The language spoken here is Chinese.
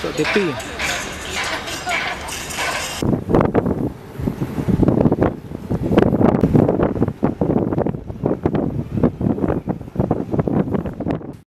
托弟弟。